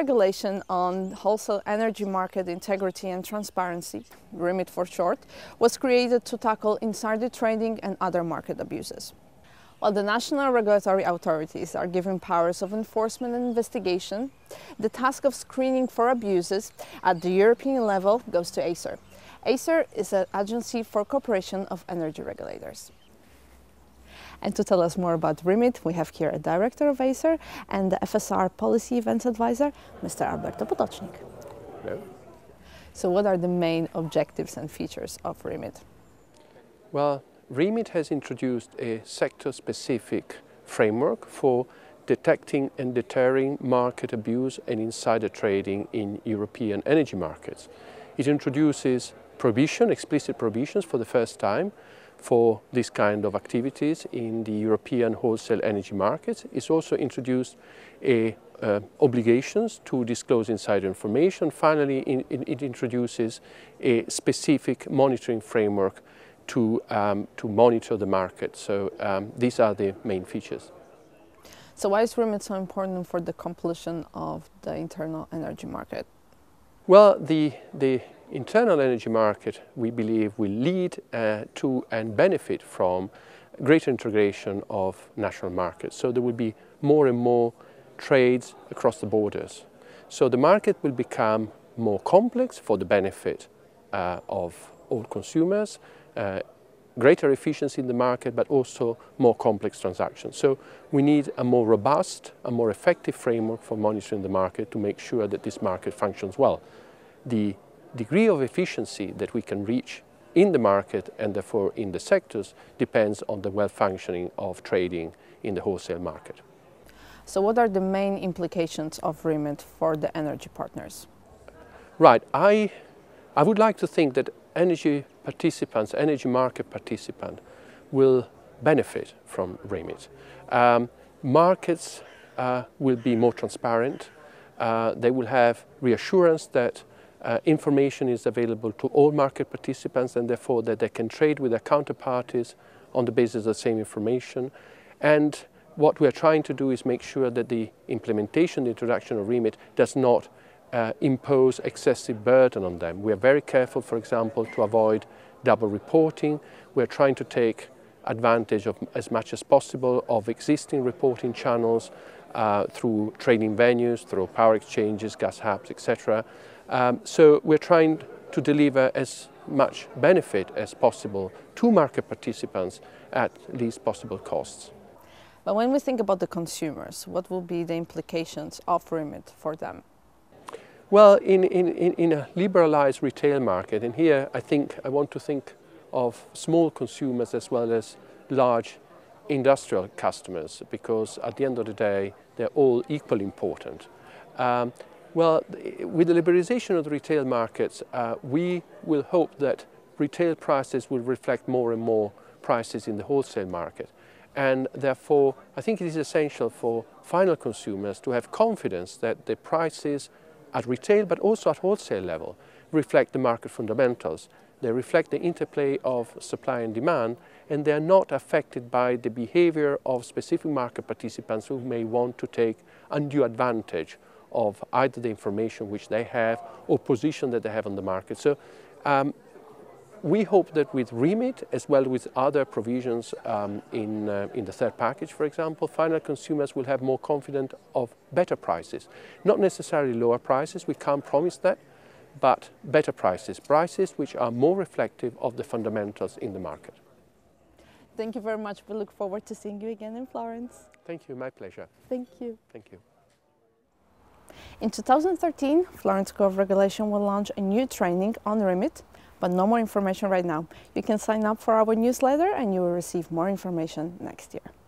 regulation on wholesale energy market integrity and transparency, REMIT for short, was created to tackle insider trading and other market abuses. While the national regulatory authorities are given powers of enforcement and investigation, the task of screening for abuses at the European level goes to ACER. ACER is an agency for cooperation of energy regulators. And to tell us more about REMIT, we have here a director of ACER and the FSR Policy Events Advisor, Mr. Alberto Pototschnig. Hello. So what are the main objectives and features of REMIT? Well, REMIT has introduced a sector-specific framework for detecting and deterring market abuse and insider trading in European energy markets. It introduces prohibition, explicit prohibitions for the first time for this kind of activities in the European wholesale energy markets. It's also introduced a, uh, obligations to disclose insider information. Finally, in, in, it introduces a specific monitoring framework to, um, to monitor the market. So um, these are the main features. So why is REMIT so important for the completion of the internal energy market? Well, the, the internal energy market, we believe, will lead uh, to and benefit from greater integration of national markets. So there will be more and more trades across the borders. So the market will become more complex for the benefit uh, of all consumers, uh, greater efficiency in the market, but also more complex transactions. So we need a more robust, a more effective framework for monitoring the market to make sure that this market functions well. The degree of efficiency that we can reach in the market and therefore in the sectors depends on the well-functioning of trading in the wholesale market. So what are the main implications of REMIT for the energy partners? Right, I, I would like to think that energy participants, energy market participants will benefit from REMIT. Um, markets uh, will be more transparent. Uh, they will have reassurance that uh, information is available to all market participants and therefore that they can trade with their counterparties on the basis of the same information. And what we are trying to do is make sure that the implementation, the introduction of REMIT does not uh, impose excessive burden on them. We are very careful, for example, to avoid double reporting. We are trying to take advantage of as much as possible of existing reporting channels uh, through trading venues, through power exchanges, gas hubs, etc. Um, so we're trying to deliver as much benefit as possible to market participants at least possible costs. But when we think about the consumers, what will be the implications of REMIT for them? Well, in, in, in a liberalized retail market, and here I think I want to think of small consumers as well as large industrial customers, because at the end of the day, they're all equally important. Um, well, with the liberalization of the retail markets, uh, we will hope that retail prices will reflect more and more prices in the wholesale market. And therefore, I think it is essential for final consumers to have confidence that the prices at retail but also at wholesale level reflect the market fundamentals. They reflect the interplay of supply and demand and they are not affected by the behavior of specific market participants who may want to take undue advantage of either the information which they have or position that they have on the market. So um, we hope that with REMIT, as well with other provisions um, in, uh, in the third package, for example, final consumers will have more confidence of better prices. Not necessarily lower prices, we can't promise that, but better prices, prices which are more reflective of the fundamentals in the market. Thank you very much. We look forward to seeing you again in Florence. Thank you, my pleasure. Thank you. Thank you. In 2013, Florence School of Regulation will launch a new training on REMIT but no more information right now. You can sign up for our newsletter and you will receive more information next year.